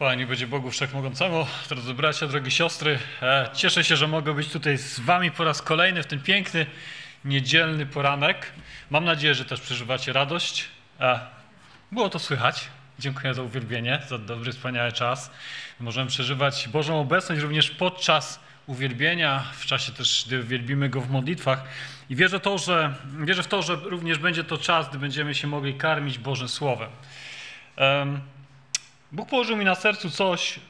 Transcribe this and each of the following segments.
Chwała nie będzie Bogu Wszechmogącemu, drodzy bracia, drogie siostry. E, cieszę się, że mogę być tutaj z wami po raz kolejny w ten piękny, niedzielny poranek. Mam nadzieję, że też przeżywacie radość. E, było to słychać. Dziękuję za uwielbienie, za dobry, wspaniały czas. Możemy przeżywać Bożą obecność również podczas uwielbienia, w czasie też, gdy wielbimy Go w modlitwach. I wierzę, to, że, wierzę w to, że również będzie to czas, gdy będziemy się mogli karmić Bożym Słowem. Bóg położył mi na sercu coś,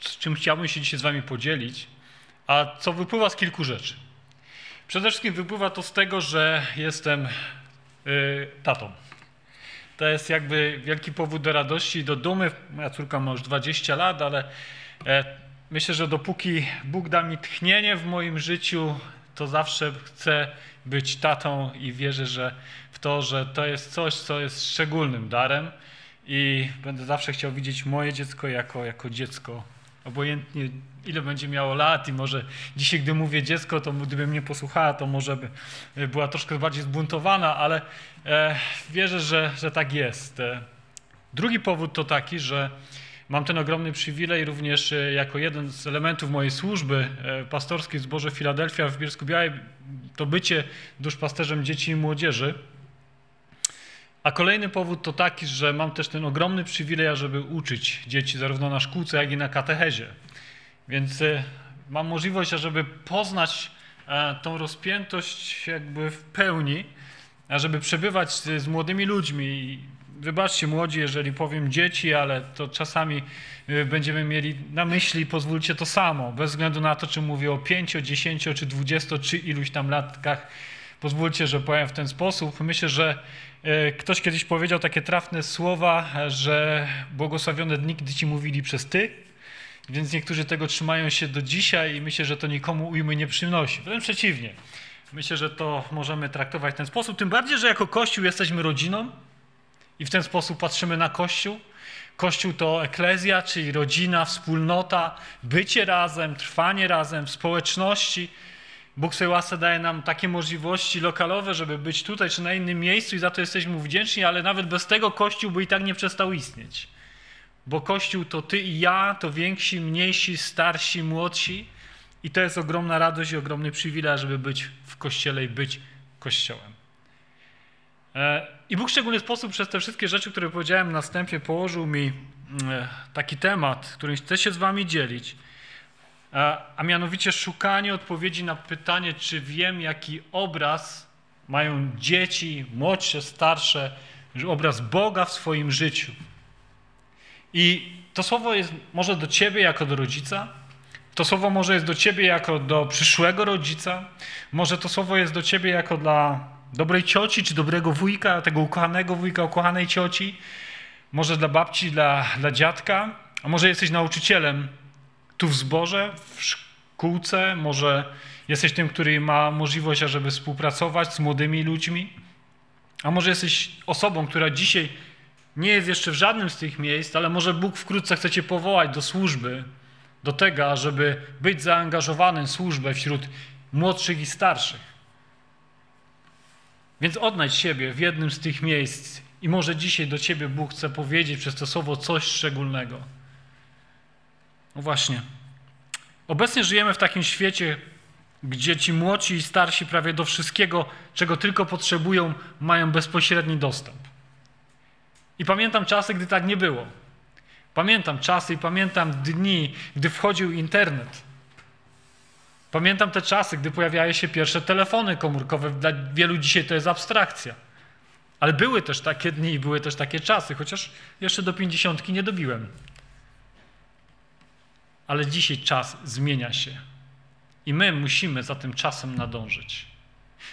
z czym chciałbym się dzisiaj z wami podzielić, a co wypływa z kilku rzeczy. Przede wszystkim wypływa to z tego, że jestem yy, tatą. To jest jakby wielki powód do radości i do dumy. Moja córka ma już 20 lat, ale e, myślę, że dopóki Bóg da mi tchnienie w moim życiu, to zawsze chcę być tatą i wierzę, że w to, że to jest coś, co jest szczególnym darem i będę zawsze chciał widzieć moje dziecko jako, jako dziecko. Obojętnie ile będzie miało lat i może dzisiaj, gdy mówię dziecko, to gdyby mnie posłuchała, to może by była troszkę bardziej zbuntowana, ale e, wierzę, że, że tak jest. E, drugi powód to taki, że mam ten ogromny przywilej również e, jako jeden z elementów mojej służby e, pastorskiej w zborze Filadelfia w Bielsku Białej, to bycie duszpasterzem dzieci i młodzieży. A kolejny powód to taki, że mam też ten ogromny przywilej, ażeby uczyć dzieci zarówno na szkółce, jak i na katechezie. Więc e, mam możliwość, ażeby poznać e, tą rozpiętość jakby w pełni, ażeby przebywać z młodymi ludźmi. Wybaczcie młodzi, jeżeli powiem dzieci, ale to czasami e, będziemy mieli na myśli, pozwólcie to samo, bez względu na to, czy mówię o 5, 10 czy 20 czy iluś tam latkach. Pozwólcie, że powiem w ten sposób. Myślę, że ktoś kiedyś powiedział takie trafne słowa, że błogosławione dni, gdy ci mówili przez ty, więc niektórzy tego trzymają się do dzisiaj i myślę, że to nikomu ujmy nie przynosi. Wręcz przeciwnie. Myślę, że to możemy traktować w ten sposób, tym bardziej, że jako Kościół jesteśmy rodziną i w ten sposób patrzymy na Kościół. Kościół to eklezja, czyli rodzina, wspólnota, bycie razem, trwanie razem w społeczności, Bóg sobie łasce daje nam takie możliwości lokalowe, żeby być tutaj czy na innym miejscu i za to jesteśmy mu wdzięczni, ale nawet bez tego Kościół by i tak nie przestał istnieć. Bo Kościół to ty i ja, to więksi, mniejsi, starsi, młodsi i to jest ogromna radość i ogromny przywilej, żeby być w Kościele i być Kościołem. E, I Bóg w szczególny sposób przez te wszystkie rzeczy, które powiedziałem na wstępie, położył mi e, taki temat, którym chcę się z wami dzielić – a mianowicie szukanie odpowiedzi na pytanie, czy wiem, jaki obraz mają dzieci, młodsze, starsze, obraz Boga w swoim życiu. I to słowo jest może do ciebie jako do rodzica, to słowo może jest do ciebie jako do przyszłego rodzica, może to słowo jest do ciebie jako dla dobrej cioci czy dobrego wujka, tego ukochanego wujka, ukochanej cioci, może dla babci, dla, dla dziadka, a może jesteś nauczycielem tu w zborze, w szkółce, może jesteś tym, który ma możliwość, ażeby współpracować z młodymi ludźmi, a może jesteś osobą, która dzisiaj nie jest jeszcze w żadnym z tych miejsc, ale może Bóg wkrótce chce cię powołać do służby, do tego, ażeby być zaangażowanym w służbę wśród młodszych i starszych. Więc odnajdź siebie w jednym z tych miejsc i może dzisiaj do ciebie Bóg chce powiedzieć przez to słowo coś szczególnego. No właśnie. Obecnie żyjemy w takim świecie, gdzie ci młodsi i starsi prawie do wszystkiego, czego tylko potrzebują, mają bezpośredni dostęp. I pamiętam czasy, gdy tak nie było. Pamiętam czasy i pamiętam dni, gdy wchodził internet. Pamiętam te czasy, gdy pojawiały się pierwsze telefony komórkowe. Dla wielu dzisiaj to jest abstrakcja. Ale były też takie dni i były też takie czasy, chociaż jeszcze do pięćdziesiątki nie dobiłem. Ale dzisiaj czas zmienia się i my musimy za tym czasem nadążyć.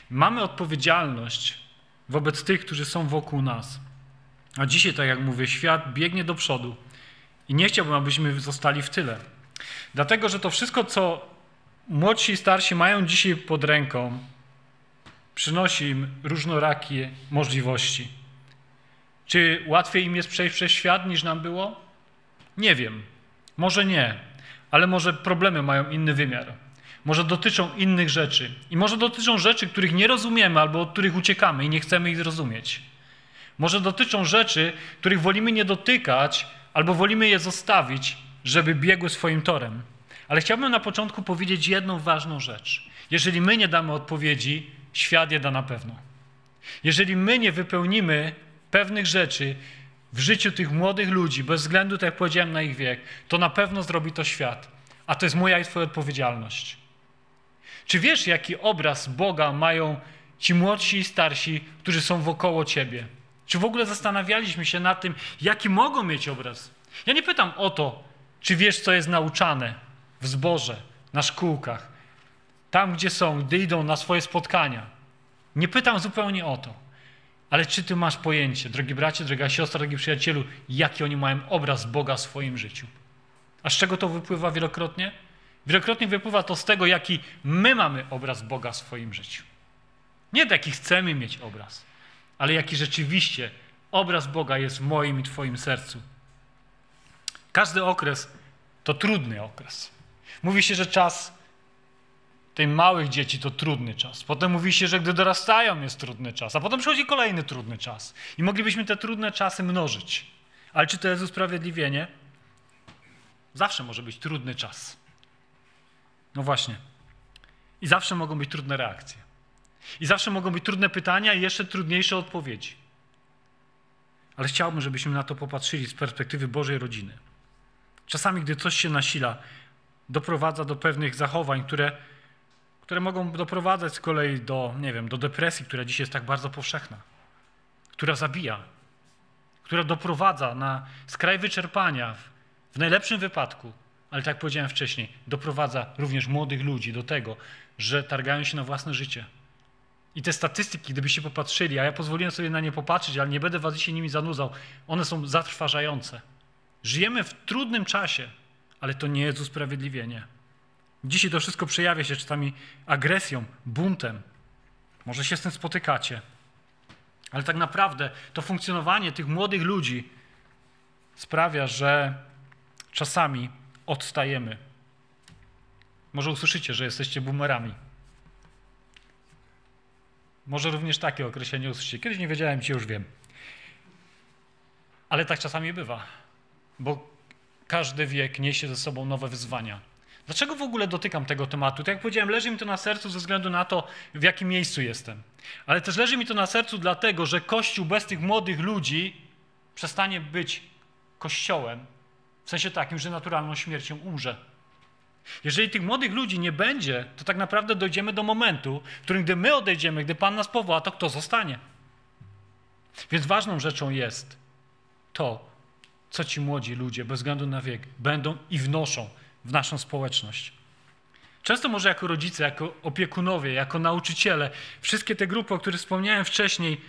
Mamy odpowiedzialność wobec tych, którzy są wokół nas. A dzisiaj, tak jak mówię, świat biegnie do przodu i nie chciałbym, abyśmy zostali w tyle. Dlatego, że to wszystko, co młodsi i starsi mają dzisiaj pod ręką, przynosi im różnorakie możliwości. Czy łatwiej im jest przejść przez świat niż nam było? Nie wiem. Może nie ale może problemy mają inny wymiar. Może dotyczą innych rzeczy. I może dotyczą rzeczy, których nie rozumiemy albo od których uciekamy i nie chcemy ich zrozumieć. Może dotyczą rzeczy, których wolimy nie dotykać, albo wolimy je zostawić, żeby biegły swoim torem. Ale chciałbym na początku powiedzieć jedną ważną rzecz. Jeżeli my nie damy odpowiedzi, świat je da na pewno. Jeżeli my nie wypełnimy pewnych rzeczy w życiu tych młodych ludzi, bez względu, tak jak powiedziałem, na ich wiek, to na pewno zrobi to świat. A to jest moja i Twoja odpowiedzialność. Czy wiesz, jaki obraz Boga mają ci młodsi i starsi, którzy są wokoło Ciebie? Czy w ogóle zastanawialiśmy się nad tym, jaki mogą mieć obraz? Ja nie pytam o to, czy wiesz, co jest nauczane w zborze, na szkółkach, tam, gdzie są, gdy idą na swoje spotkania. Nie pytam zupełnie o to. Ale czy ty masz pojęcie, drogi bracie, droga siostra, drogi przyjacielu, jaki oni mają obraz Boga w swoim życiu? A z czego to wypływa wielokrotnie? Wielokrotnie wypływa to z tego, jaki my mamy obraz Boga w swoim życiu. Nie jaki chcemy mieć obraz, ale jaki rzeczywiście obraz Boga jest w moim i Twoim sercu. Każdy okres to trudny okres. Mówi się, że czas tej małych dzieci to trudny czas. Potem mówi się, że gdy dorastają jest trudny czas, a potem przychodzi kolejny trudny czas. I moglibyśmy te trudne czasy mnożyć. Ale czy to jest usprawiedliwienie? Zawsze może być trudny czas. No właśnie. I zawsze mogą być trudne reakcje. I zawsze mogą być trudne pytania i jeszcze trudniejsze odpowiedzi. Ale chciałbym, żebyśmy na to popatrzyli z perspektywy Bożej rodziny. Czasami, gdy coś się nasila, doprowadza do pewnych zachowań, które, które mogą doprowadzać z kolei do, nie wiem, do depresji, która dzisiaj jest tak bardzo powszechna, która zabija, która doprowadza na skraj wyczerpania, w, w najlepszym wypadku, ale tak jak powiedziałem wcześniej, doprowadza również młodych ludzi do tego, że targają się na własne życie. I te statystyki, gdybyście popatrzyli, a ja pozwoliłem sobie na nie popatrzeć, ale nie będę was dzisiaj nimi zanudzał, one są zatrważające. Żyjemy w trudnym czasie, ale to nie jest usprawiedliwienie. Dzisiaj to wszystko przejawia się czasami agresją, buntem. Może się z tym spotykacie. Ale tak naprawdę to funkcjonowanie tych młodych ludzi sprawia, że czasami odstajemy. Może usłyszycie, że jesteście boomerami. Może również takie określenie usłyszycie. Kiedyś nie wiedziałem, dzisiaj już wiem. Ale tak czasami bywa bo każdy wiek niesie ze sobą nowe wyzwania. Dlaczego w ogóle dotykam tego tematu? Tak jak powiedziałem, leży mi to na sercu ze względu na to, w jakim miejscu jestem. Ale też leży mi to na sercu dlatego, że Kościół bez tych młodych ludzi przestanie być Kościołem, w sensie takim, że naturalną śmiercią umrze. Jeżeli tych młodych ludzi nie będzie, to tak naprawdę dojdziemy do momentu, w którym gdy my odejdziemy, gdy Pan nas powoła, to kto zostanie? Więc ważną rzeczą jest to, co ci młodzi ludzie, bez względu na wiek, będą i wnoszą w naszą społeczność. Często może jako rodzice, jako opiekunowie, jako nauczyciele, wszystkie te grupy, o których wspomniałem wcześniej,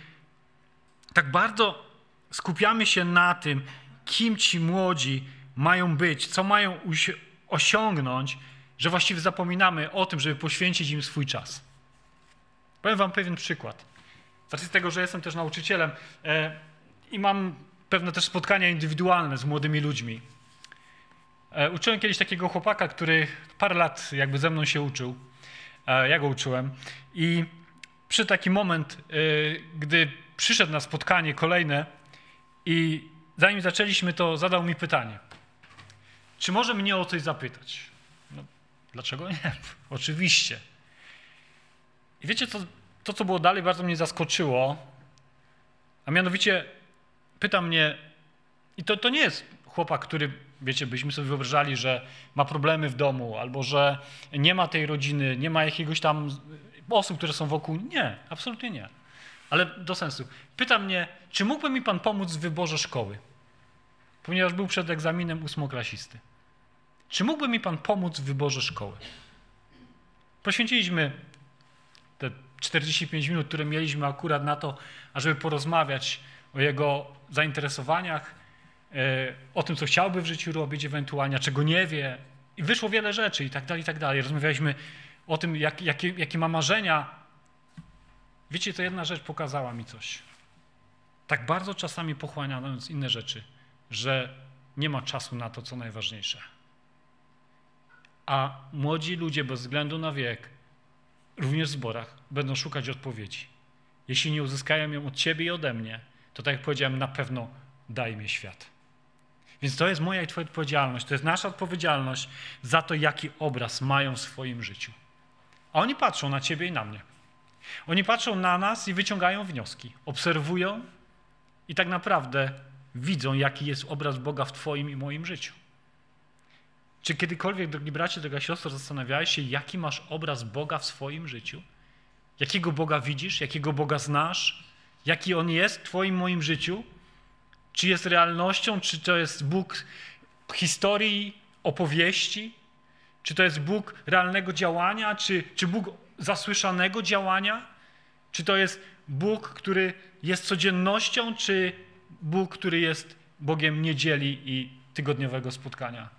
tak bardzo skupiamy się na tym, kim ci młodzi mają być, co mają osiągnąć, że właściwie zapominamy o tym, żeby poświęcić im swój czas. Powiem Wam pewien przykład. Z racji tego, że jestem też nauczycielem e, i mam pewne też spotkania indywidualne z młodymi ludźmi. E, uczyłem kiedyś takiego chłopaka, który parę lat jakby ze mną się uczył. E, ja go uczyłem. I przy taki moment, e, gdy przyszedł na spotkanie kolejne i zanim zaczęliśmy, to zadał mi pytanie. Czy może mnie o coś zapytać? No, dlaczego nie? Oczywiście. I wiecie, to, to, co było dalej, bardzo mnie zaskoczyło. A mianowicie pyta mnie, i to, to nie jest chłopak, który, wiecie, byśmy sobie wyobrażali, że ma problemy w domu, albo że nie ma tej rodziny, nie ma jakiegoś tam osób, które są wokół. Nie, absolutnie nie. Ale do sensu. Pyta mnie, czy mógłby mi pan pomóc w wyborze szkoły? Ponieważ był przed egzaminem ósmoklasisty. Czy mógłby mi pan pomóc w wyborze szkoły? Poświęciliśmy te 45 minut, które mieliśmy akurat na to, ażeby porozmawiać o jego zainteresowaniach, o tym, co chciałby w życiu robić ewentualnie, czego nie wie. I wyszło wiele rzeczy i tak dalej, i tak dalej. Rozmawialiśmy o tym, jak, jakie, jakie ma marzenia. Wiecie, to jedna rzecz pokazała mi coś. Tak bardzo czasami pochłaniając inne rzeczy, że nie ma czasu na to, co najważniejsze. A młodzi ludzie bez względu na wiek, również w zborach, będą szukać odpowiedzi. Jeśli nie uzyskają ją od ciebie i ode mnie, to tak jak powiedziałem, na pewno daj mi świat. Więc to jest moja i Twoja odpowiedzialność. To jest nasza odpowiedzialność za to, jaki obraz mają w swoim życiu. A oni patrzą na Ciebie i na mnie. Oni patrzą na nas i wyciągają wnioski. Obserwują i tak naprawdę widzą, jaki jest obraz Boga w Twoim i moim życiu. Czy kiedykolwiek, drogi bracie, droga siostro, zastanawiałeś się, jaki masz obraz Boga w swoim życiu? Jakiego Boga widzisz? Jakiego Boga znasz? Jaki On jest w Twoim, moim życiu? Czy jest realnością? Czy to jest Bóg historii, opowieści? Czy to jest Bóg realnego działania? Czy, czy Bóg zasłyszanego działania? Czy to jest Bóg, który jest codziennością? Czy Bóg, który jest Bogiem niedzieli i tygodniowego spotkania?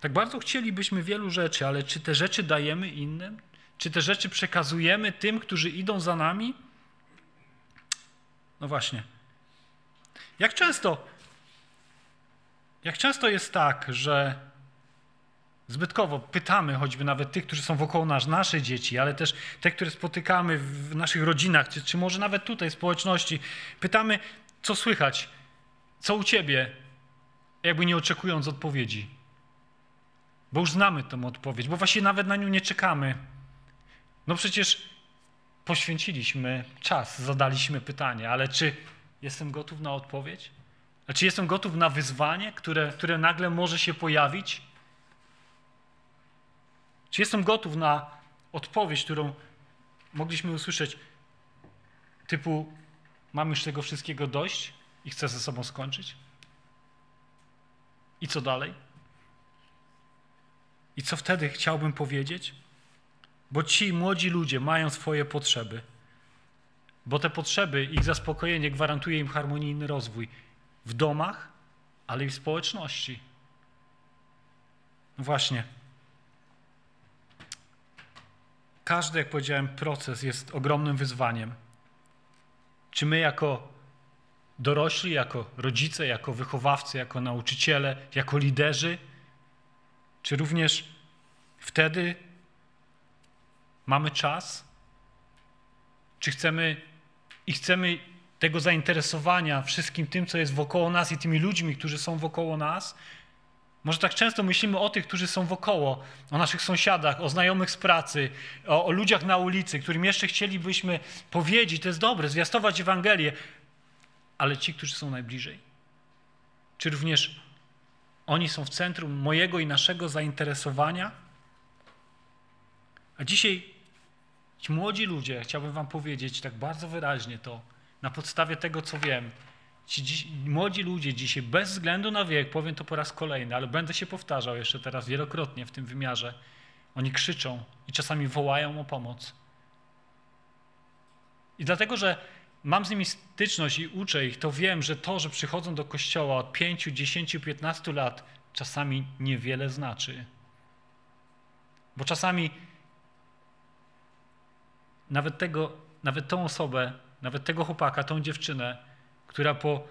Tak bardzo chcielibyśmy wielu rzeczy, ale czy te rzeczy dajemy innym? Czy te rzeczy przekazujemy tym, którzy idą za nami? No właśnie. Jak często, jak często jest tak, że zbytkowo pytamy choćby nawet tych, którzy są wokoło nas, nasze dzieci, ale też te, które spotykamy w naszych rodzinach, czy, czy może nawet tutaj w społeczności, pytamy, co słychać, co u ciebie, jakby nie oczekując odpowiedzi. Bo już znamy tę odpowiedź, bo właśnie nawet na nią nie czekamy. No przecież poświęciliśmy czas, zadaliśmy pytanie, ale czy jestem gotów na odpowiedź? A czy jestem gotów na wyzwanie, które, które nagle może się pojawić? Czy jestem gotów na odpowiedź, którą mogliśmy usłyszeć, typu: Mam już tego wszystkiego dość i chcę ze sobą skończyć? I co dalej? I co wtedy chciałbym powiedzieć? Bo ci młodzi ludzie mają swoje potrzeby. Bo te potrzeby, ich zaspokojenie gwarantuje im harmonijny rozwój w domach, ale i w społeczności. No właśnie. Każdy, jak powiedziałem, proces jest ogromnym wyzwaniem. Czy my, jako dorośli, jako rodzice, jako wychowawcy, jako nauczyciele, jako liderzy, czy również wtedy mamy czas? Czy chcemy i chcemy tego zainteresowania wszystkim tym, co jest wokoło nas i tymi ludźmi, którzy są wokoło nas? Może tak często myślimy o tych, którzy są wokoło, o naszych sąsiadach, o znajomych z pracy, o, o ludziach na ulicy, którym jeszcze chcielibyśmy powiedzieć, to jest dobre, zwiastować Ewangelię, ale ci, którzy są najbliżej? Czy również oni są w centrum mojego i naszego zainteresowania? A dzisiaj ci młodzi ludzie, chciałbym Wam powiedzieć tak bardzo wyraźnie to, na podstawie tego, co wiem, ci dziś, młodzi ludzie dzisiaj, bez względu na wiek, powiem to po raz kolejny, ale będę się powtarzał jeszcze teraz wielokrotnie w tym wymiarze, oni krzyczą i czasami wołają o pomoc. I dlatego, że mam z nimi styczność i uczę ich, to wiem, że to, że przychodzą do kościoła od 5, 10, 15 lat, czasami niewiele znaczy. Bo czasami nawet tego, nawet tą osobę, nawet tego chłopaka, tą dziewczynę, która po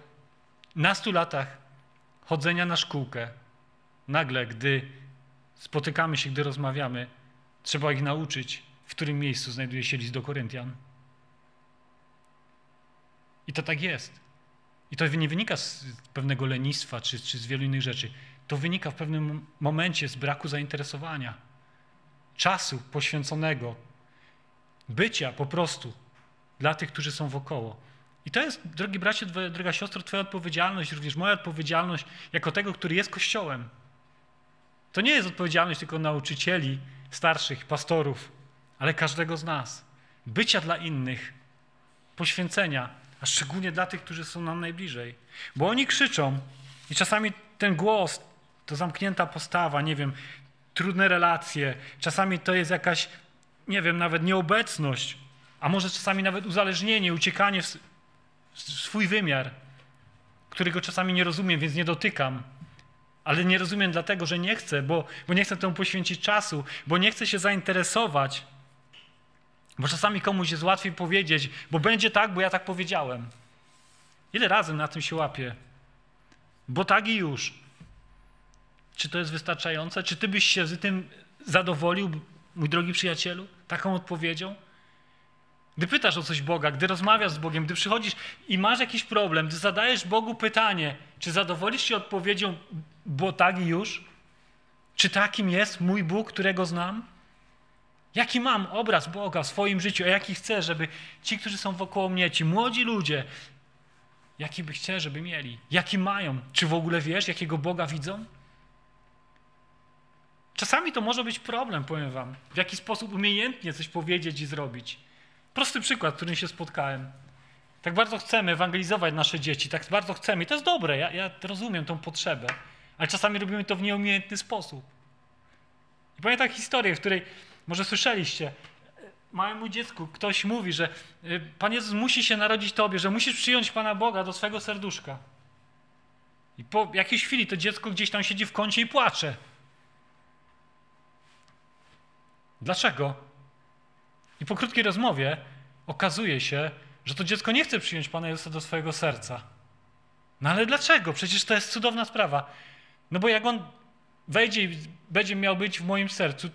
nastu latach chodzenia na szkółkę, nagle, gdy spotykamy się, gdy rozmawiamy, trzeba ich nauczyć, w którym miejscu znajduje się list do Koryntian. I to tak jest. I to nie wynika z pewnego lenistwa czy, czy z wielu innych rzeczy. To wynika w pewnym momencie z braku zainteresowania, czasu poświęconego, bycia po prostu dla tych, którzy są wokoło. I to jest, drogi bracie, droga siostro, Twoja odpowiedzialność, również moja odpowiedzialność jako tego, który jest Kościołem. To nie jest odpowiedzialność tylko nauczycieli, starszych, pastorów, ale każdego z nas. Bycia dla innych, poświęcenia, a szczególnie dla tych, którzy są nam najbliżej. Bo oni krzyczą i czasami ten głos, to zamknięta postawa, nie wiem, trudne relacje, czasami to jest jakaś, nie wiem, nawet nieobecność, a może czasami nawet uzależnienie, uciekanie w swój wymiar, którego czasami nie rozumiem, więc nie dotykam. Ale nie rozumiem dlatego, że nie chcę, bo, bo nie chcę temu poświęcić czasu, bo nie chcę się zainteresować, bo czasami komuś jest łatwiej powiedzieć, bo będzie tak, bo ja tak powiedziałem. Ile razy na tym się łapię? Bo tak i już. Czy to jest wystarczające? Czy ty byś się z tym zadowolił, mój drogi przyjacielu, taką odpowiedzią? Gdy pytasz o coś Boga, gdy rozmawiasz z Bogiem, gdy przychodzisz i masz jakiś problem, gdy zadajesz Bogu pytanie, czy zadowolisz się odpowiedzią, bo tak i już? Czy takim jest mój Bóg, którego znam? Jaki mam obraz Boga w swoim życiu, a jaki chcę, żeby ci, którzy są wokoło mnie, ci młodzi ludzie, jaki by chcę, żeby mieli? Jaki mają? Czy w ogóle wiesz, jakiego Boga widzą? Czasami to może być problem, powiem wam, w jaki sposób umiejętnie coś powiedzieć i zrobić. Prosty przykład, z którym się spotkałem. Tak bardzo chcemy ewangelizować nasze dzieci, tak bardzo chcemy i to jest dobre, ja, ja rozumiem tą potrzebę, ale czasami robimy to w nieumiejętny sposób. I pamiętam historię, w której, może słyszeliście, małemu dziecku ktoś mówi, że y, Pan Jezus musi się narodzić Tobie, że musisz przyjąć Pana Boga do swego serduszka. I po jakiejś chwili to dziecko gdzieś tam siedzi w kącie i płacze. Dlaczego? I po krótkiej rozmowie okazuje się, że to dziecko nie chce przyjąć Pana Jezusa do swojego serca. No ale dlaczego? Przecież to jest cudowna sprawa. No bo jak on wejdzie i będzie miał być w moim sercu,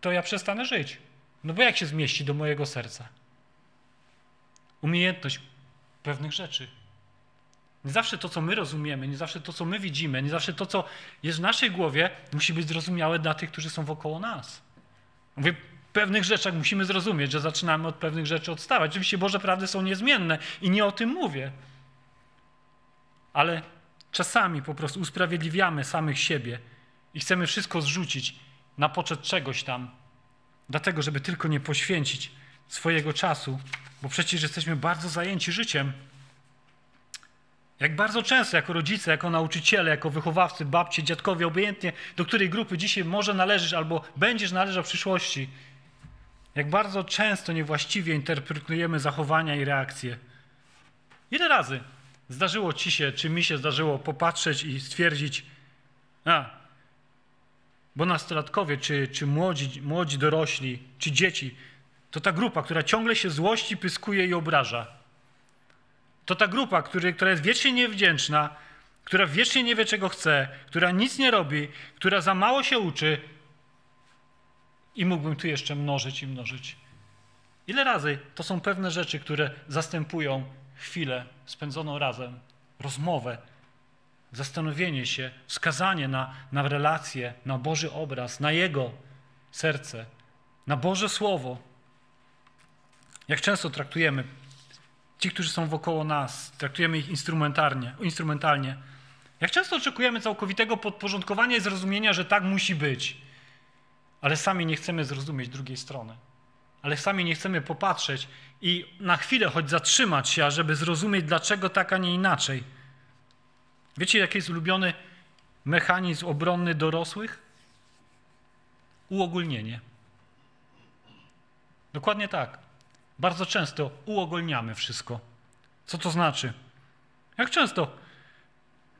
to ja przestanę żyć. No bo jak się zmieści do mojego serca? Umiejętność pewnych rzeczy. Nie zawsze to, co my rozumiemy, nie zawsze to, co my widzimy, nie zawsze to, co jest w naszej głowie, musi być zrozumiałe dla tych, którzy są wokoło nas. Mówię, pewnych rzeczach musimy zrozumieć, że zaczynamy od pewnych rzeczy odstawać. Oczywiście Boże prawdy są niezmienne i nie o tym mówię. Ale czasami po prostu usprawiedliwiamy samych siebie i chcemy wszystko zrzucić na poczet czegoś tam, dlatego, żeby tylko nie poświęcić swojego czasu, bo przecież jesteśmy bardzo zajęci życiem. Jak bardzo często jako rodzice, jako nauczyciele, jako wychowawcy, babcie, dziadkowie, obojętnie do której grupy dzisiaj może należysz albo będziesz należał w przyszłości, jak bardzo często niewłaściwie interpretujemy zachowania i reakcje. Ile razy zdarzyło ci się, czy mi się zdarzyło popatrzeć i stwierdzić, a, bo nastolatkowie, czy, czy młodzi, młodzi dorośli, czy dzieci, to ta grupa, która ciągle się złości, pyskuje i obraża. To ta grupa, który, która jest wiecznie niewdzięczna, która wiecznie nie wie, czego chce, która nic nie robi, która za mało się uczy. I mógłbym tu jeszcze mnożyć i mnożyć. Ile razy to są pewne rzeczy, które zastępują chwilę spędzoną razem, rozmowę, zastanowienie się, wskazanie na, na na Boży obraz, na Jego serce, na Boże Słowo. Jak często traktujemy ci, którzy są wokoło nas, traktujemy ich instrumentalnie, instrumentalnie. Jak często oczekujemy całkowitego podporządkowania i zrozumienia, że tak musi być, ale sami nie chcemy zrozumieć drugiej strony. Ale sami nie chcemy popatrzeć i na chwilę choć zatrzymać się, żeby zrozumieć, dlaczego tak, a nie inaczej. Wiecie, jaki jest ulubiony mechanizm obronny dorosłych? Uogólnienie. Dokładnie tak. Bardzo często uogólniamy wszystko. Co to znaczy? Jak często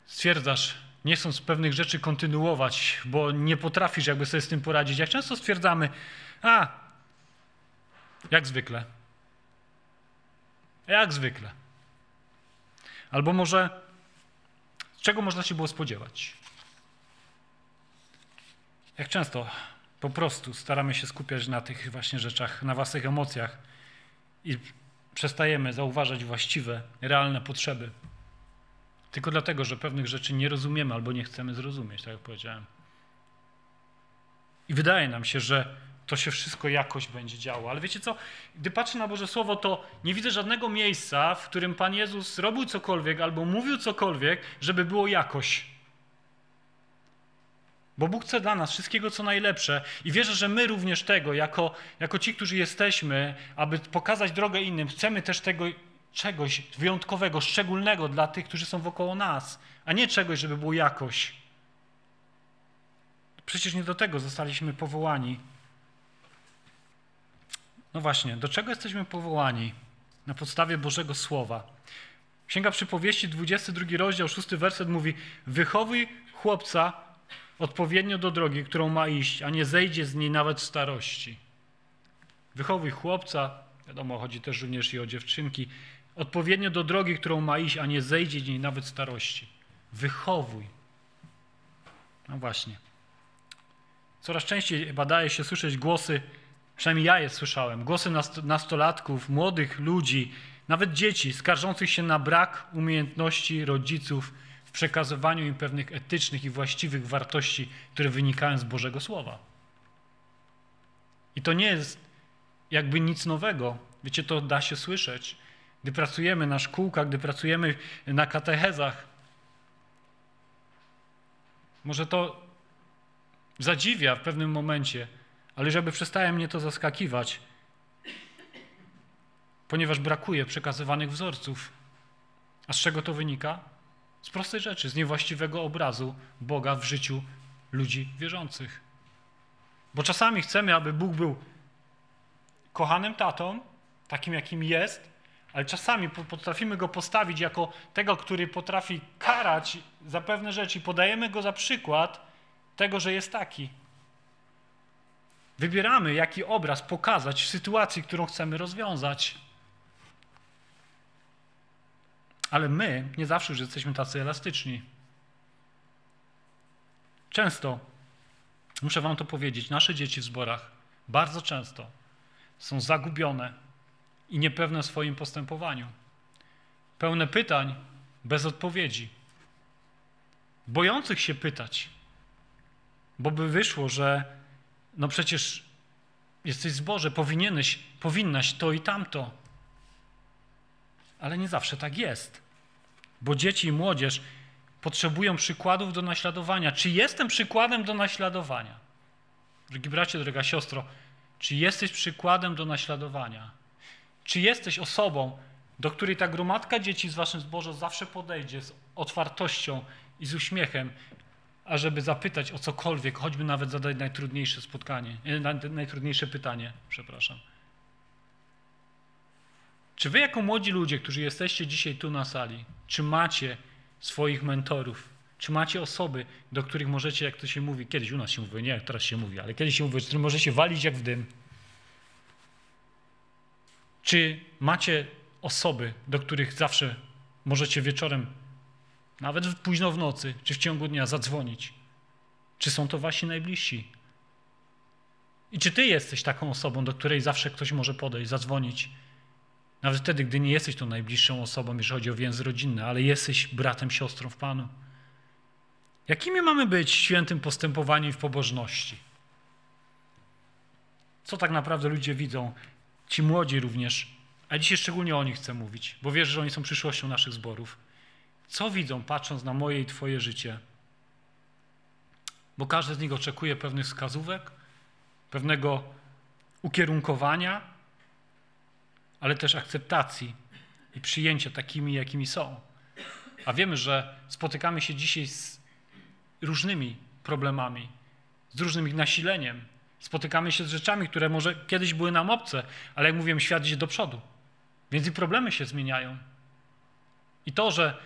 stwierdzasz, nie chcąc pewnych rzeczy kontynuować, bo nie potrafisz jakby sobie z tym poradzić, jak często stwierdzamy, a, jak zwykle. Jak zwykle. Albo może Czego można się było spodziewać? Jak często po prostu staramy się skupiać na tych właśnie rzeczach, na własnych emocjach i przestajemy zauważać właściwe, realne potrzeby. Tylko dlatego, że pewnych rzeczy nie rozumiemy albo nie chcemy zrozumieć, tak jak powiedziałem. I wydaje nam się, że to się wszystko jakoś będzie działo. Ale wiecie co? Gdy patrzę na Boże Słowo, to nie widzę żadnego miejsca, w którym Pan Jezus robił cokolwiek albo mówił cokolwiek, żeby było jakoś. Bo Bóg chce dla nas wszystkiego, co najlepsze i wierzę, że my również tego, jako, jako ci, którzy jesteśmy, aby pokazać drogę innym, chcemy też tego czegoś wyjątkowego, szczególnego dla tych, którzy są wokoło nas, a nie czegoś, żeby było jakoś. Przecież nie do tego zostaliśmy powołani. No właśnie, do czego jesteśmy powołani? Na podstawie Bożego Słowa. Księga Przypowieści, 22 rozdział, 6 werset mówi: Wychowuj chłopca odpowiednio do drogi, którą ma iść, a nie zejdzie z niej nawet w starości. Wychowuj chłopca, wiadomo, chodzi też również i o dziewczynki, odpowiednio do drogi, którą ma iść, a nie zejdzie z niej nawet w starości. Wychowuj. No właśnie. Coraz częściej badaje się słyszeć głosy przynajmniej ja je słyszałem, głosy nastolatków, młodych ludzi, nawet dzieci skarżących się na brak umiejętności rodziców przekazywaniu im pewnych etycznych i właściwych wartości, które wynikają z Bożego Słowa. I to nie jest jakby nic nowego. Wiecie, to da się słyszeć. Gdy pracujemy na szkółkach, gdy pracujemy na katechezach, może to zadziwia w pewnym momencie, ale żeby przestaje mnie to zaskakiwać, ponieważ brakuje przekazywanych wzorców. A z czego to wynika? Z prostej rzeczy, z niewłaściwego obrazu Boga w życiu ludzi wierzących. Bo czasami chcemy, aby Bóg był kochanym tatą, takim jakim jest, ale czasami potrafimy go postawić jako tego, który potrafi karać za pewne rzeczy podajemy go za przykład tego, że jest taki. Wybieramy, jaki obraz pokazać w sytuacji, którą chcemy rozwiązać. Ale my nie zawsze już jesteśmy tacy elastyczni. Często, muszę Wam to powiedzieć, nasze dzieci w zborach bardzo często są zagubione i niepewne w swoim postępowaniu. Pełne pytań bez odpowiedzi. Bojących się pytać, bo by wyszło, że no przecież jesteś zboże, powinieneś, powinnaś to i tamto. Ale nie zawsze tak jest, bo dzieci i młodzież potrzebują przykładów do naśladowania. Czy jestem przykładem do naśladowania? Drogi bracie, droga siostro, czy jesteś przykładem do naśladowania? Czy jesteś osobą, do której ta gromadka dzieci z waszym zbożem zawsze podejdzie z otwartością i z uśmiechem, ażeby zapytać o cokolwiek, choćby nawet zadać najtrudniejsze spotkanie, e, najtrudniejsze pytanie, przepraszam. Czy wy jako młodzi ludzie, którzy jesteście dzisiaj tu na sali, czy macie swoich mentorów, czy macie osoby, do których możecie, jak to się mówi, kiedyś u nas się mówi, nie jak teraz się mówi, ale kiedyś się mówi, z którym możecie walić jak w dym? Czy macie osoby, do których zawsze możecie wieczorem, nawet późno w nocy, czy w ciągu dnia zadzwonić? Czy są to wasi najbliżsi? I czy ty jesteś taką osobą, do której zawsze ktoś może podejść, zadzwonić? Nawet wtedy, gdy nie jesteś tą najbliższą osobą, jeżeli chodzi o więzy rodzinny, ale jesteś bratem, siostrą w Panu. Jakimi mamy być świętym postępowaniu w pobożności? Co tak naprawdę ludzie widzą, ci młodzi również, a dzisiaj szczególnie o nich chcę mówić, bo wierzę, że oni są przyszłością naszych zborów. Co widzą, patrząc na moje i Twoje życie? Bo każdy z nich oczekuje pewnych wskazówek, pewnego ukierunkowania, ale też akceptacji i przyjęcia takimi, jakimi są. A wiemy, że spotykamy się dzisiaj z różnymi problemami, z różnym ich nasileniem. Spotykamy się z rzeczami, które może kiedyś były nam obce, ale jak mówiłem, świat idzie do przodu. Więc i problemy się zmieniają. I to, że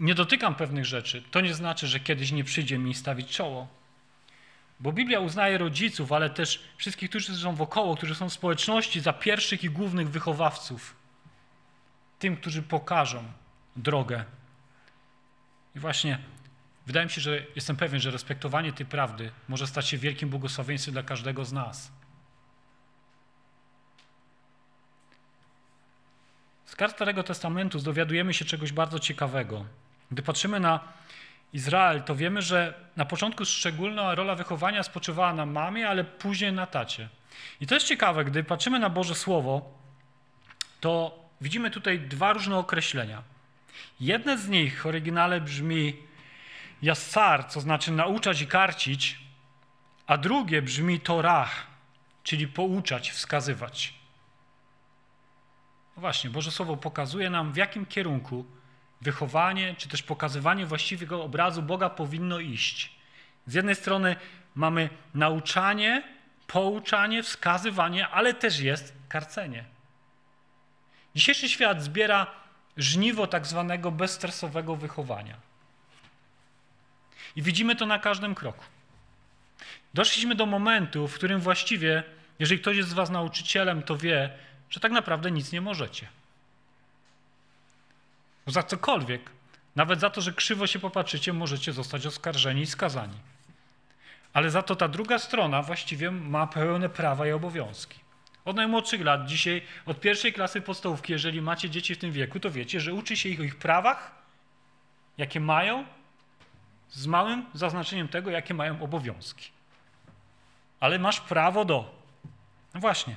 nie dotykam pewnych rzeczy, to nie znaczy, że kiedyś nie przyjdzie mi stawić czoło. Bo Biblia uznaje rodziców, ale też wszystkich, którzy są wokoło, którzy są w społeczności, za pierwszych i głównych wychowawców. Tym, którzy pokażą drogę. I właśnie Wydaje mi się, że jestem pewien, że respektowanie tej prawdy może stać się wielkim błogosławieństwem dla każdego z nas. Z kart Starego Testamentu dowiadujemy się czegoś bardzo ciekawego. Gdy patrzymy na Izrael, to wiemy, że na początku szczególna rola wychowania spoczywała na mamie, ale później na tacie. I to jest ciekawe, gdy patrzymy na Boże Słowo, to widzimy tutaj dwa różne określenia. Jedne z nich w oryginale brzmi jassar, co znaczy nauczać i karcić, a drugie brzmi torah, czyli pouczać, wskazywać. No właśnie, Boże Słowo pokazuje nam, w jakim kierunku wychowanie, czy też pokazywanie właściwego obrazu Boga powinno iść. Z jednej strony mamy nauczanie, pouczanie, wskazywanie, ale też jest karcenie. Dzisiejszy świat zbiera żniwo tak zwanego bezstresowego wychowania. I widzimy to na każdym kroku. Doszliśmy do momentu, w którym właściwie, jeżeli ktoś jest z Was nauczycielem, to wie, że tak naprawdę nic nie możecie. Za cokolwiek, nawet za to, że krzywo się popatrzycie, możecie zostać oskarżeni i skazani. Ale za to ta druga strona właściwie ma pełne prawa i obowiązki. Od najmłodszych lat, dzisiaj, od pierwszej klasy podstawówki, jeżeli macie dzieci w tym wieku, to wiecie, że uczy się ich o ich prawach, jakie mają, z małym zaznaczeniem tego, jakie mają obowiązki. Ale masz prawo do. No właśnie.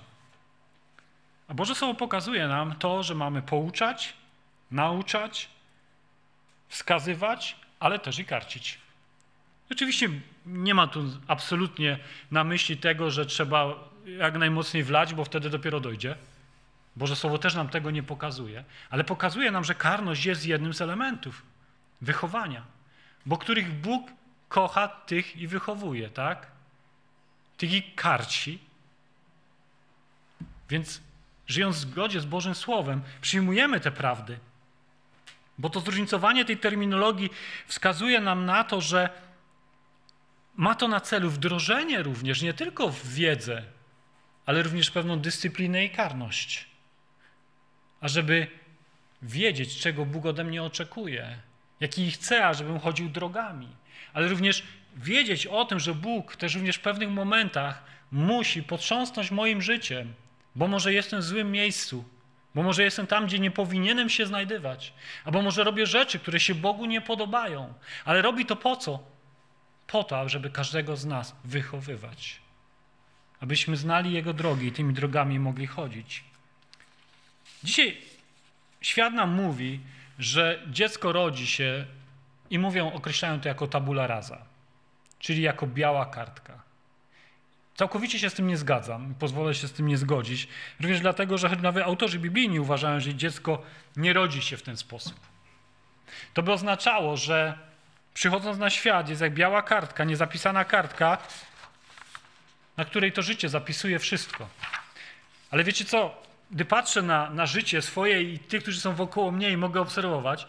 A Boże Słowo pokazuje nam to, że mamy pouczać, nauczać, wskazywać, ale też i karcić. Oczywiście nie ma tu absolutnie na myśli tego, że trzeba jak najmocniej wlać, bo wtedy dopiero dojdzie. Boże Słowo też nam tego nie pokazuje, ale pokazuje nam, że karność jest jednym z elementów wychowania, bo których Bóg kocha, tych i wychowuje, tak? Tych i karci. Więc żyjąc w zgodzie z Bożym Słowem, przyjmujemy te prawdy. Bo to zróżnicowanie tej terminologii wskazuje nam na to, że ma to na celu wdrożenie również nie tylko w wiedzę, ale również pewną dyscyplinę i karność. A żeby wiedzieć, czego Bóg ode mnie oczekuje, jaki chce, ażebym chodził drogami, ale również wiedzieć o tym, że Bóg też również w pewnych momentach musi potrząsnąć moim życiem, bo może jestem w złym miejscu, bo może jestem tam, gdzie nie powinienem się znajdywać, albo może robię rzeczy, które się Bogu nie podobają, ale robi to po co? Po to, żeby każdego z nas wychowywać, abyśmy znali Jego drogi i tymi drogami mogli chodzić. Dzisiaj świat nam mówi, że dziecko rodzi się i mówią, określają to jako tabula rasa, czyli jako biała kartka. Całkowicie się z tym nie zgadzam, pozwolę się z tym nie zgodzić. Również dlatego, że nawet autorzy biblijni uważają, że dziecko nie rodzi się w ten sposób. To by oznaczało, że przychodząc na świat jest jak biała kartka, niezapisana kartka, na której to życie zapisuje wszystko. Ale wiecie co? Gdy patrzę na, na życie swoje i tych, którzy są wokoło mnie i mogę obserwować,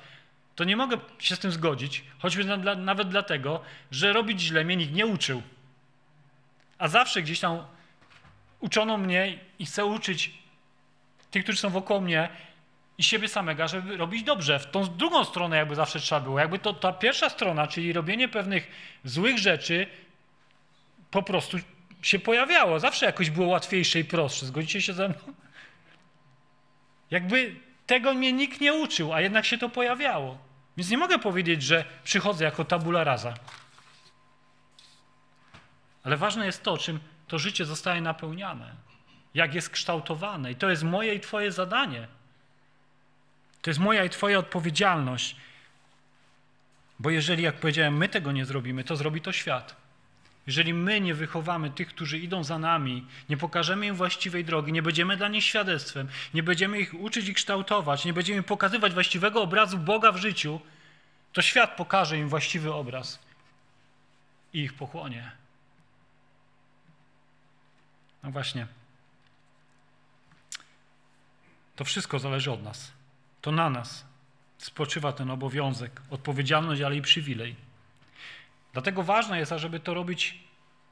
to nie mogę się z tym zgodzić, choćby na, nawet dlatego, że robić źle mnie nikt nie uczył. A zawsze gdzieś tam uczono mnie i chcę uczyć tych, którzy są wokół mnie i siebie samego, żeby robić dobrze. W tą drugą stronę jakby zawsze trzeba było. Jakby to ta pierwsza strona, czyli robienie pewnych złych rzeczy, po prostu się pojawiało. Zawsze jakoś było łatwiejsze i prostsze. Zgodzicie się ze mną? Jakby tego mnie nikt nie uczył, a jednak się to pojawiało. Więc nie mogę powiedzieć, że przychodzę jako tabula rasa. Ale ważne jest to, czym to życie zostaje napełniane, jak jest kształtowane. I to jest moje i Twoje zadanie. To jest moja i Twoja odpowiedzialność. Bo jeżeli, jak powiedziałem, my tego nie zrobimy, to zrobi to świat. Jeżeli my nie wychowamy tych, którzy idą za nami, nie pokażemy im właściwej drogi, nie będziemy dla nich świadectwem, nie będziemy ich uczyć i kształtować, nie będziemy pokazywać właściwego obrazu Boga w życiu, to świat pokaże im właściwy obraz i ich pochłonie. No właśnie. To wszystko zależy od nas. To na nas spoczywa ten obowiązek, odpowiedzialność, ale i przywilej. Dlatego ważne jest, ażeby to robić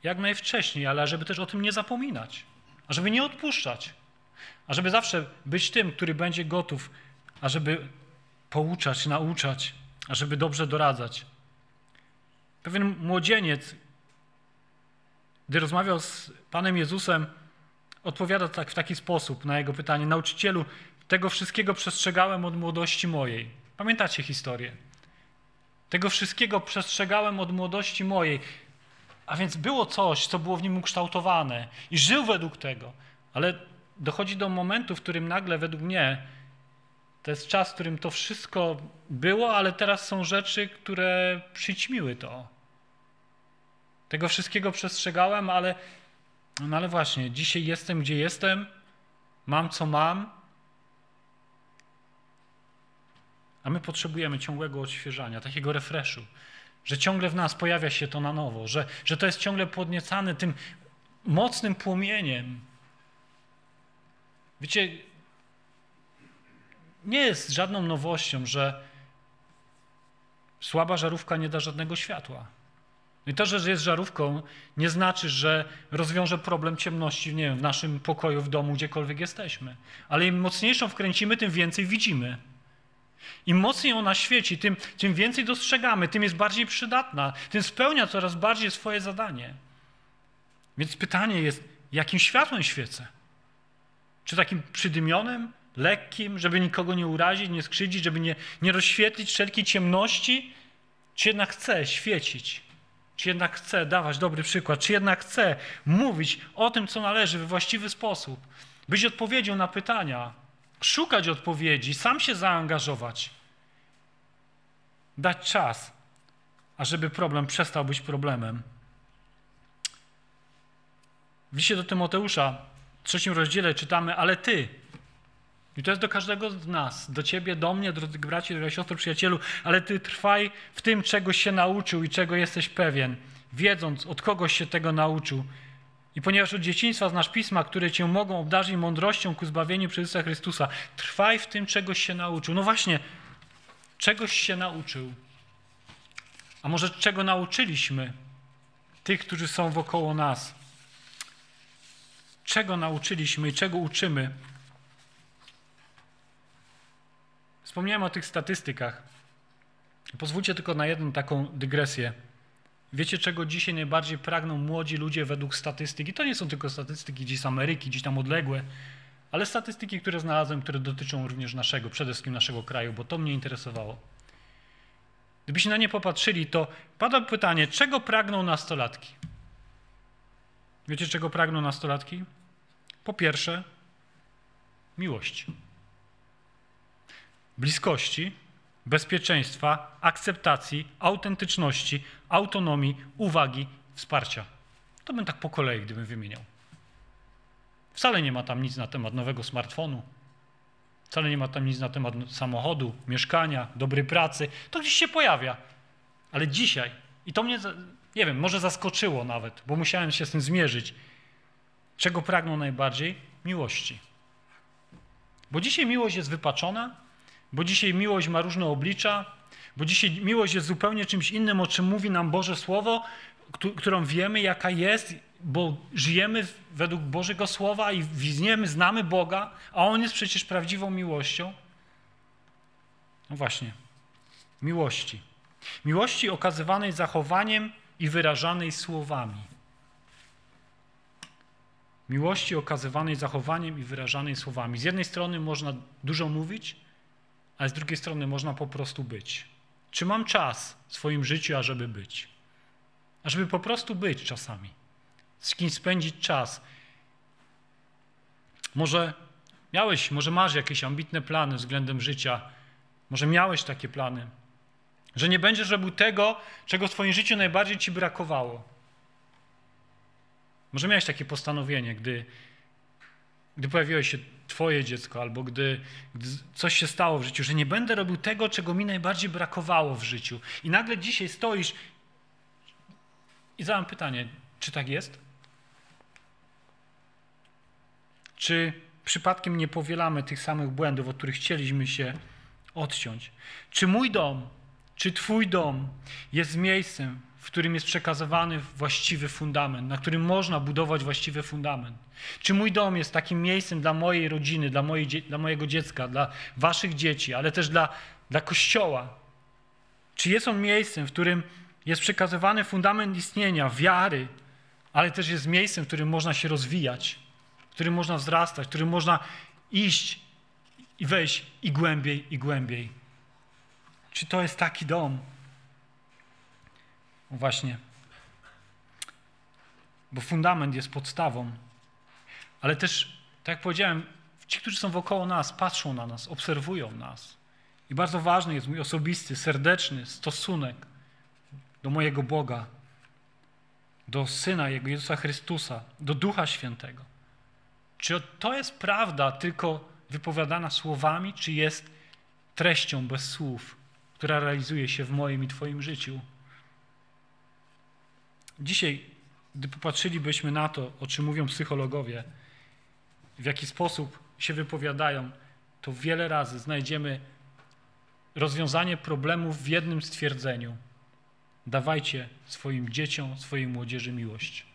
jak najwcześniej, ale żeby też o tym nie zapominać, ażeby nie odpuszczać, ażeby zawsze być tym, który będzie gotów, ażeby pouczać, nauczać, ażeby dobrze doradzać. Pewien młodzieniec gdy rozmawiał z Panem Jezusem, odpowiada tak w taki sposób na jego pytanie: Nauczycielu, tego wszystkiego przestrzegałem od młodości mojej. Pamiętacie historię? Tego wszystkiego przestrzegałem od młodości mojej. A więc było coś, co było w nim ukształtowane i żył według tego. Ale dochodzi do momentu, w którym nagle, według mnie, to jest czas, w którym to wszystko było, ale teraz są rzeczy, które przyćmiły to. Tego wszystkiego przestrzegałem, ale, no ale właśnie, dzisiaj jestem, gdzie jestem, mam co mam. A my potrzebujemy ciągłego odświeżania, takiego refreshu, że ciągle w nas pojawia się to na nowo, że, że to jest ciągle podniecane tym mocnym płomieniem. Wiecie, nie jest żadną nowością, że słaba żarówka nie da żadnego światła. I to, że jest żarówką, nie znaczy, że rozwiąże problem ciemności nie wiem, w naszym pokoju, w domu, gdziekolwiek jesteśmy. Ale im mocniejszą wkręcimy, tym więcej widzimy. Im mocniej ona świeci, tym, tym więcej dostrzegamy, tym jest bardziej przydatna, tym spełnia coraz bardziej swoje zadanie. Więc pytanie jest, jakim światłem świecę? Czy takim przydymionym, lekkim, żeby nikogo nie urazić, nie skrzydzić, żeby nie, nie rozświetlić wszelkiej ciemności? Czy jednak chcę świecić? Czy jednak chcę dawać dobry przykład? Czy jednak chcę mówić o tym, co należy we właściwy sposób? Być odpowiedzią na pytania, szukać odpowiedzi, sam się zaangażować, dać czas, ażeby problem przestał być problemem. W liście do Tymoteusza, w trzecim rozdziale czytamy, ale ty, i to jest do każdego z nas, do ciebie, do mnie, drodzy braci, droga siostro, przyjacielu, ale ty trwaj w tym, czego się nauczył i czego jesteś pewien, wiedząc, od kogoś się tego nauczył. I ponieważ od dzieciństwa znasz pisma, które cię mogą obdarzyć mądrością ku zbawieniu przez Jezusa Chrystusa, trwaj w tym, czegoś się nauczył. No właśnie, czegoś się nauczył. A może czego nauczyliśmy tych, którzy są wokoło nas? Czego nauczyliśmy i czego uczymy? Wspomniałem o tych statystykach. Pozwólcie tylko na jedną taką dygresję. Wiecie, czego dzisiaj najbardziej pragną młodzi ludzie według statystyk? I to nie są tylko statystyki gdzieś z Ameryki, gdzieś tam odległe, ale statystyki, które znalazłem, które dotyczą również naszego, przede wszystkim naszego kraju, bo to mnie interesowało. Gdybyście na nie popatrzyli, to pada pytanie, czego pragną nastolatki? Wiecie, czego pragną nastolatki? Po pierwsze, miłości bliskości, bezpieczeństwa, akceptacji, autentyczności, autonomii, uwagi, wsparcia. To bym tak po kolei, gdybym wymieniał. Wcale nie ma tam nic na temat nowego smartfonu, wcale nie ma tam nic na temat samochodu, mieszkania, dobrej pracy. To gdzieś się pojawia. Ale dzisiaj, i to mnie, nie wiem, może zaskoczyło nawet, bo musiałem się z tym zmierzyć. Czego pragną najbardziej? Miłości. Bo dzisiaj miłość jest wypaczona, bo dzisiaj miłość ma różne oblicza, bo dzisiaj miłość jest zupełnie czymś innym, o czym mówi nam Boże Słowo, którą wiemy, jaka jest, bo żyjemy według Bożego Słowa i widzimy, znamy Boga, a On jest przecież prawdziwą miłością. No właśnie, miłości. Miłości okazywanej zachowaniem i wyrażanej słowami. Miłości okazywanej zachowaniem i wyrażanej słowami. Z jednej strony można dużo mówić, ale z drugiej strony można po prostu być. Czy mam czas w swoim życiu, ażeby być? Ażeby po prostu być czasami. Z kim spędzić czas. Może miałeś, może masz jakieś ambitne plany względem życia. Może miałeś takie plany. Że nie będziesz robił tego, czego w Twoim życiu najbardziej Ci brakowało. Może miałeś takie postanowienie, gdy, gdy pojawiło się Twoje dziecko, albo gdy, gdy, coś się stało w życiu, że nie będę robił tego, czego mi najbardziej brakowało w życiu. I nagle dzisiaj stoisz i zadam pytanie, czy tak jest? Czy przypadkiem nie powielamy tych samych błędów, od których chcieliśmy się odciąć? Czy mój dom, czy Twój dom jest miejscem, w którym jest przekazywany właściwy fundament, na którym można budować właściwy fundament. Czy mój dom jest takim miejscem dla mojej rodziny, dla, mojej, dla mojego dziecka, dla waszych dzieci, ale też dla, dla Kościoła? Czy jest on miejscem, w którym jest przekazywany fundament istnienia, wiary, ale też jest miejscem, w którym można się rozwijać, w którym można wzrastać, w którym można iść i wejść i głębiej, i głębiej? Czy to jest taki dom? Właśnie. Bo fundament jest podstawą. Ale też, tak jak powiedziałem, ci, którzy są wokoło nas, patrzą na nas, obserwują nas. I bardzo ważny jest mój osobisty, serdeczny stosunek do mojego Boga, do Syna Jego, Jezusa Chrystusa, do Ducha Świętego. Czy to jest prawda tylko wypowiadana słowami, czy jest treścią bez słów, która realizuje się w moim i Twoim życiu? Dzisiaj, gdy popatrzylibyśmy na to, o czym mówią psychologowie, w jaki sposób się wypowiadają, to wiele razy znajdziemy rozwiązanie problemów w jednym stwierdzeniu. Dawajcie swoim dzieciom, swojej młodzieży miłość.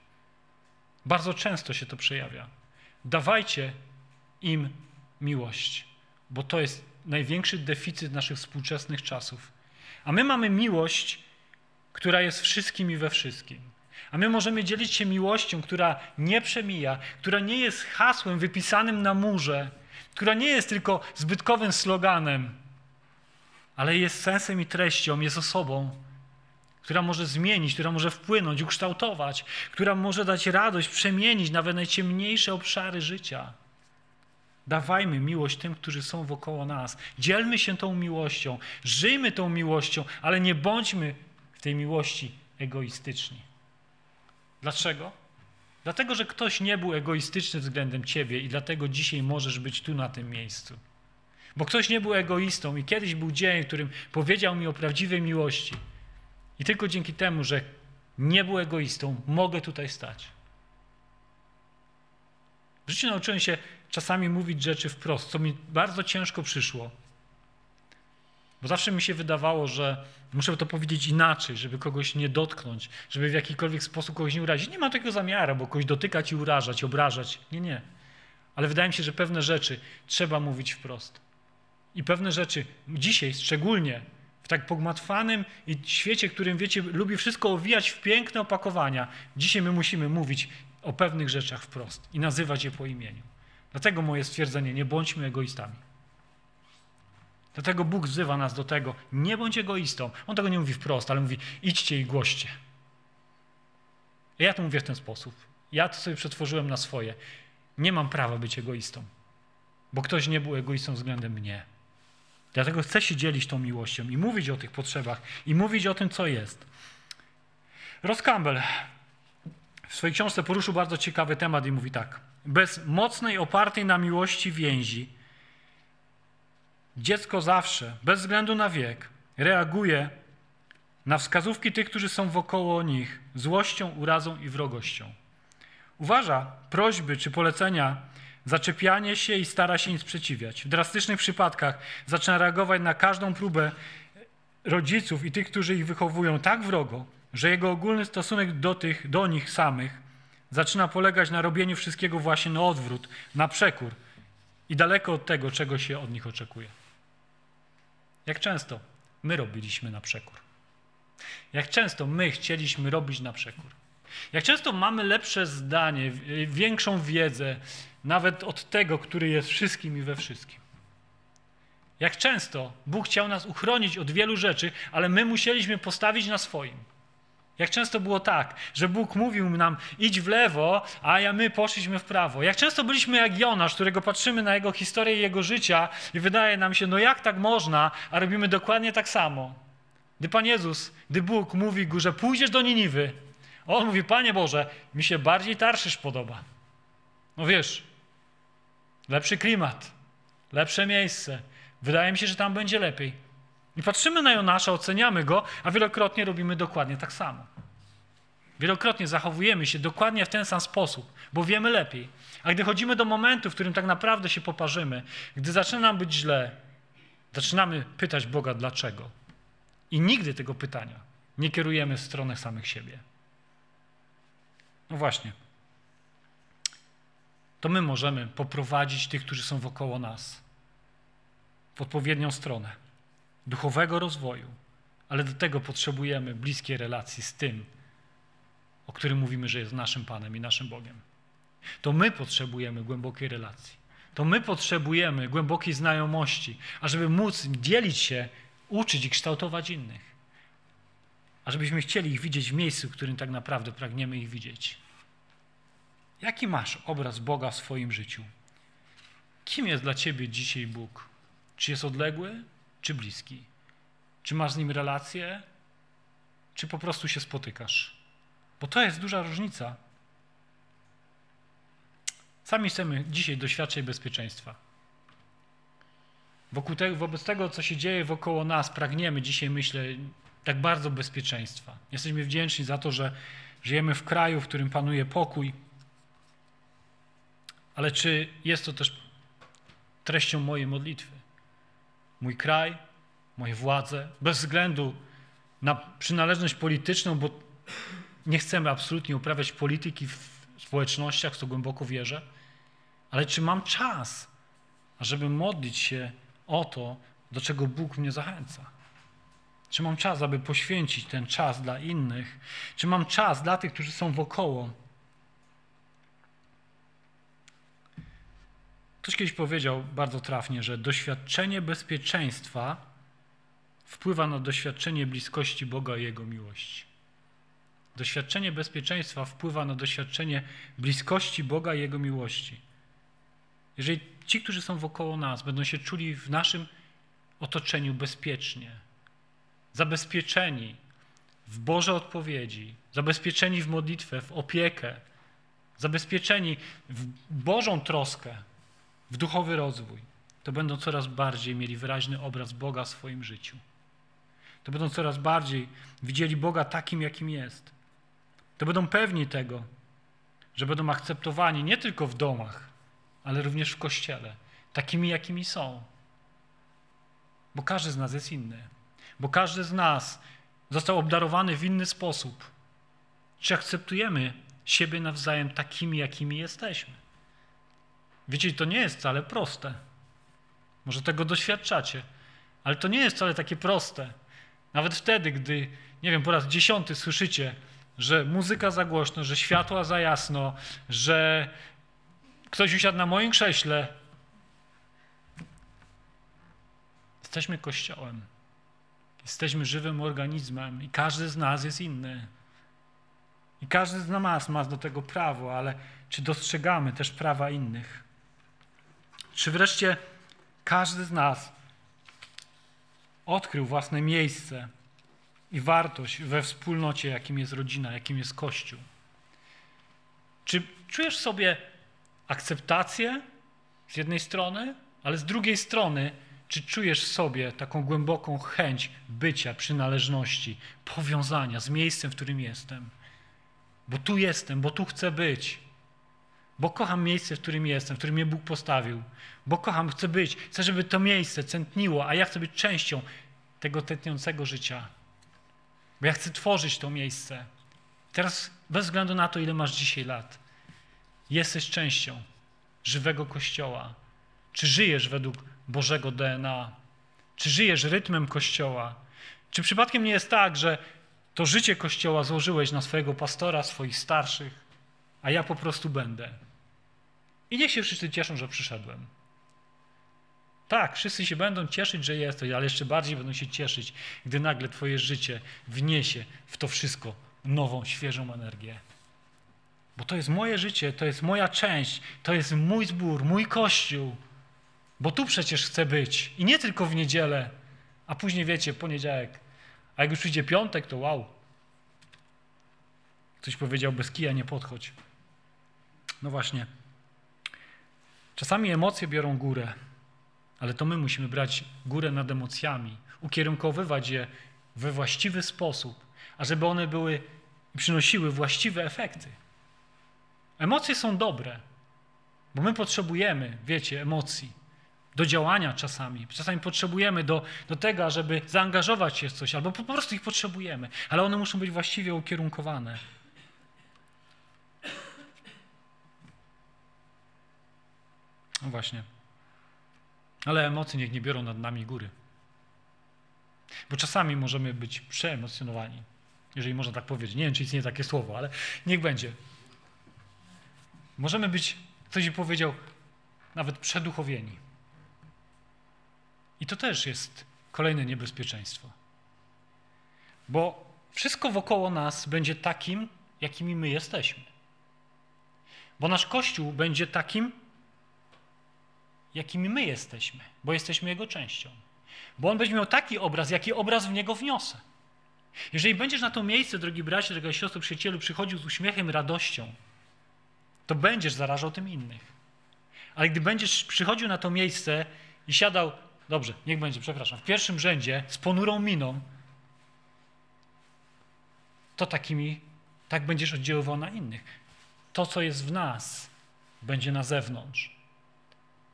Bardzo często się to przejawia. Dawajcie im miłość, bo to jest największy deficyt naszych współczesnych czasów. A my mamy miłość, która jest wszystkim i we wszystkim. A my możemy dzielić się miłością, która nie przemija, która nie jest hasłem wypisanym na murze, która nie jest tylko zbytkowym sloganem, ale jest sensem i treścią, jest osobą, która może zmienić, która może wpłynąć, ukształtować, która może dać radość, przemienić nawet najciemniejsze obszary życia. Dawajmy miłość tym, którzy są wokoło nas. Dzielmy się tą miłością, żyjmy tą miłością, ale nie bądźmy w tej miłości egoistyczni. Dlaczego? Dlatego, że ktoś nie był egoistyczny względem ciebie i dlatego dzisiaj możesz być tu na tym miejscu. Bo ktoś nie był egoistą i kiedyś był dzień, w którym powiedział mi o prawdziwej miłości. I tylko dzięki temu, że nie był egoistą, mogę tutaj stać. W życiu nauczyłem się czasami mówić rzeczy wprost, co mi bardzo ciężko przyszło. Bo zawsze mi się wydawało, że muszę to powiedzieć inaczej, żeby kogoś nie dotknąć, żeby w jakikolwiek sposób kogoś nie urazić. Nie mam takiego zamiaru, bo kogoś dotykać i urażać, obrażać. Nie, nie. Ale wydaje mi się, że pewne rzeczy trzeba mówić wprost. I pewne rzeczy dzisiaj szczególnie w tak pogmatwanym świecie, którym wiecie, lubi wszystko owijać w piękne opakowania, dzisiaj my musimy mówić o pewnych rzeczach wprost i nazywać je po imieniu. Dlatego moje stwierdzenie, nie bądźmy egoistami. Dlatego Bóg wzywa nas do tego, nie bądź egoistą. On tego nie mówi wprost, ale mówi, idźcie i głoście. Ja to mówię w ten sposób. Ja to sobie przetworzyłem na swoje. Nie mam prawa być egoistą, bo ktoś nie był egoistą względem mnie. Dlatego chcę się dzielić tą miłością i mówić o tych potrzebach i mówić o tym, co jest. Ross Campbell w swojej książce poruszył bardzo ciekawy temat i mówi tak. Bez mocnej, opartej na miłości więzi, dziecko zawsze, bez względu na wiek, reaguje na wskazówki tych, którzy są wokoło nich, złością, urazą i wrogością. Uważa prośby czy polecenia zaczepianie się i stara się im sprzeciwiać. W drastycznych przypadkach zaczyna reagować na każdą próbę rodziców i tych, którzy ich wychowują tak wrogo, że jego ogólny stosunek do, tych, do nich samych zaczyna polegać na robieniu wszystkiego właśnie na odwrót, na przekór i daleko od tego, czego się od nich oczekuje. Jak często my robiliśmy na przekór? Jak często my chcieliśmy robić na przekór? Jak często mamy lepsze zdanie, większą wiedzę, nawet od tego, który jest wszystkim i we wszystkim? Jak często Bóg chciał nas uchronić od wielu rzeczy, ale my musieliśmy postawić na swoim. Jak często było tak, że Bóg mówił nam idź w lewo, a ja my poszliśmy w prawo. Jak często byliśmy jak Jonasz, którego patrzymy na jego historię i jego życia i wydaje nam się, no jak tak można, a robimy dokładnie tak samo. Gdy Pan Jezus, gdy Bóg mówi że pójdziesz do Niniwy, on mówi, Panie Boże, mi się bardziej Tarszysz podoba. No wiesz, lepszy klimat, lepsze miejsce. Wydaje mi się, że tam będzie lepiej. I patrzymy na Jonasza, oceniamy go, a wielokrotnie robimy dokładnie tak samo. Wielokrotnie zachowujemy się dokładnie w ten sam sposób, bo wiemy lepiej. A gdy chodzimy do momentu, w którym tak naprawdę się poparzymy, gdy zaczyna nam być źle, zaczynamy pytać Boga dlaczego. I nigdy tego pytania nie kierujemy w stronę samych siebie. No właśnie. To my możemy poprowadzić tych, którzy są wokoło nas w odpowiednią stronę duchowego rozwoju, ale do tego potrzebujemy bliskiej relacji z tym, o którym mówimy, że jest naszym Panem i naszym Bogiem. To my potrzebujemy głębokiej relacji. To my potrzebujemy głębokiej znajomości, ażeby móc dzielić się, uczyć i kształtować innych. A żebyśmy chcieli ich widzieć w miejscu, w którym tak naprawdę pragniemy ich widzieć. Jaki masz obraz Boga w swoim życiu? Kim jest dla ciebie dzisiaj Bóg? Czy jest odległy, czy bliski? Czy masz z nim relację, czy po prostu się spotykasz? Bo to jest duża różnica. Sami chcemy dzisiaj doświadczać bezpieczeństwa. Wokół te, wobec tego, co się dzieje wokoło nas, pragniemy dzisiaj, myślę, tak bardzo bezpieczeństwa. Jesteśmy wdzięczni za to, że żyjemy w kraju, w którym panuje pokój. Ale czy jest to też treścią mojej modlitwy? Mój kraj, moje władze, bez względu na przynależność polityczną, bo nie chcemy absolutnie uprawiać polityki w społecznościach, w to głęboko wierzę, ale czy mam czas, ażeby modlić się o to, do czego Bóg mnie zachęca. Czy mam czas, aby poświęcić ten czas dla innych? Czy mam czas dla tych, którzy są wokoło? Ktoś kiedyś powiedział bardzo trafnie, że doświadczenie bezpieczeństwa wpływa na doświadczenie bliskości Boga i Jego miłości. Doświadczenie bezpieczeństwa wpływa na doświadczenie bliskości Boga i Jego miłości. Jeżeli ci, którzy są wokoło nas, będą się czuli w naszym otoczeniu bezpiecznie, zabezpieczeni w Boże odpowiedzi, zabezpieczeni w modlitwę, w opiekę, zabezpieczeni w Bożą troskę, w duchowy rozwój, to będą coraz bardziej mieli wyraźny obraz Boga w swoim życiu. To będą coraz bardziej widzieli Boga takim, jakim jest. To będą pewni tego, że będą akceptowani nie tylko w domach, ale również w kościele, takimi, jakimi są. Bo każdy z nas jest inny. Bo każdy z nas został obdarowany w inny sposób. Czy akceptujemy siebie nawzajem takimi, jakimi jesteśmy? Wiecie, to nie jest wcale proste. Może tego doświadczacie, ale to nie jest wcale takie proste. Nawet wtedy, gdy, nie wiem, po raz dziesiąty słyszycie, że muzyka za głośno, że światła za jasno, że ktoś usiadł na moim krześle. Jesteśmy kościołem. Jesteśmy żywym organizmem i każdy z nas jest inny. I każdy z nas ma do tego prawo, ale czy dostrzegamy też prawa innych? Czy wreszcie każdy z nas odkrył własne miejsce i wartość we wspólnocie, jakim jest rodzina, jakim jest Kościół? Czy czujesz sobie akceptację z jednej strony, ale z drugiej strony, czy czujesz sobie taką głęboką chęć bycia, przynależności, powiązania z miejscem, w którym jestem? Bo tu jestem, bo tu chcę być bo kocham miejsce, w którym jestem, w którym mnie Bóg postawił, bo kocham, chcę być, chcę, żeby to miejsce tętniło, a ja chcę być częścią tego tętniącego życia. Bo ja chcę tworzyć to miejsce. Teraz, bez względu na to, ile masz dzisiaj lat, jesteś częścią żywego Kościoła. Czy żyjesz według Bożego DNA? Czy żyjesz rytmem Kościoła? Czy przypadkiem nie jest tak, że to życie Kościoła złożyłeś na swojego pastora, swoich starszych, a ja po prostu będę? I niech się wszyscy cieszą, że przyszedłem. Tak, wszyscy się będą cieszyć, że jesteś, ale jeszcze bardziej będą się cieszyć, gdy nagle Twoje życie wniesie w to wszystko nową, świeżą energię. Bo to jest moje życie, to jest moja część, to jest mój zbór, mój kościół. Bo tu przecież chcę być. I nie tylko w niedzielę, a później wiecie, poniedziałek. A jak już przyjdzie piątek, to wow. Ktoś powiedział, bez kija nie podchodź. No właśnie. Czasami emocje biorą górę, ale to my musimy brać górę nad emocjami, ukierunkowywać je we właściwy sposób, ażeby one były i przynosiły właściwe efekty. Emocje są dobre, bo my potrzebujemy, wiecie, emocji do działania czasami. Czasami potrzebujemy do, do tego, żeby zaangażować się w coś, albo po prostu ich potrzebujemy, ale one muszą być właściwie ukierunkowane. No właśnie. Ale emocje niech nie biorą nad nami góry. Bo czasami możemy być przeemocjonowani, jeżeli można tak powiedzieć. Nie wiem, czy istnieje takie słowo, ale niech będzie. Możemy być, ktoś by powiedział, nawet przeduchowieni. I to też jest kolejne niebezpieczeństwo. Bo wszystko wokoło nas będzie takim, jakimi my jesteśmy. Bo nasz Kościół będzie takim, jakimi my jesteśmy, bo jesteśmy Jego częścią. Bo On będzie miał taki obraz, jaki obraz w Niego wniosę. Jeżeli będziesz na to miejsce, drogi bracie, droga siostro, przyjacielu, przychodził z uśmiechem, radością, to będziesz zarażał tym innych. Ale gdy będziesz przychodził na to miejsce i siadał, dobrze, niech będzie, przepraszam, w pierwszym rzędzie z ponurą miną, to takimi, tak będziesz oddziaływał na innych. To, co jest w nas, będzie na zewnątrz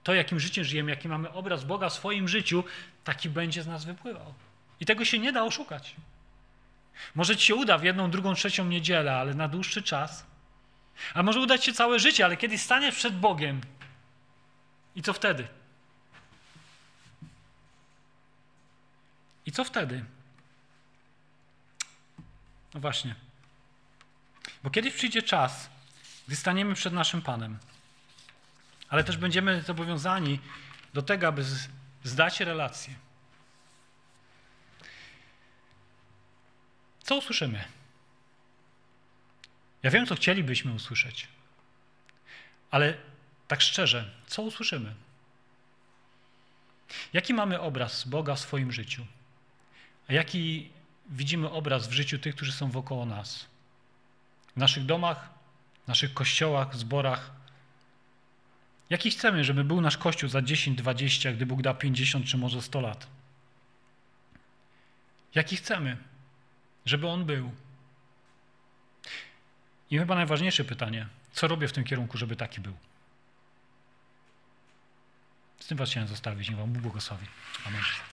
to, jakim życiem żyjemy, jaki mamy obraz Boga w swoim życiu, taki będzie z nas wypływał. I tego się nie da oszukać. Może ci się uda w jedną, drugą, trzecią niedzielę, ale na dłuższy czas. A może udać się całe życie, ale kiedy staniesz przed Bogiem, i co wtedy? I co wtedy? No właśnie. Bo kiedyś przyjdzie czas, gdy staniemy przed naszym Panem, ale też będziemy zobowiązani do tego, aby zdać relację. Co usłyszymy? Ja wiem, co chcielibyśmy usłyszeć, ale tak szczerze, co usłyszymy? Jaki mamy obraz Boga w swoim życiu? A jaki widzimy obraz w życiu tych, którzy są wokoło nas? W naszych domach, w naszych kościołach, zborach? Jaki chcemy, żeby był nasz kościół za 10, 20, gdy Bóg da 50 czy może 100 lat? Jaki chcemy, żeby on był? I chyba najważniejsze pytanie, co robię w tym kierunku, żeby taki był? Z tym Was chciałem zostawić. Niech Wam Bóg błogosławi. Amen.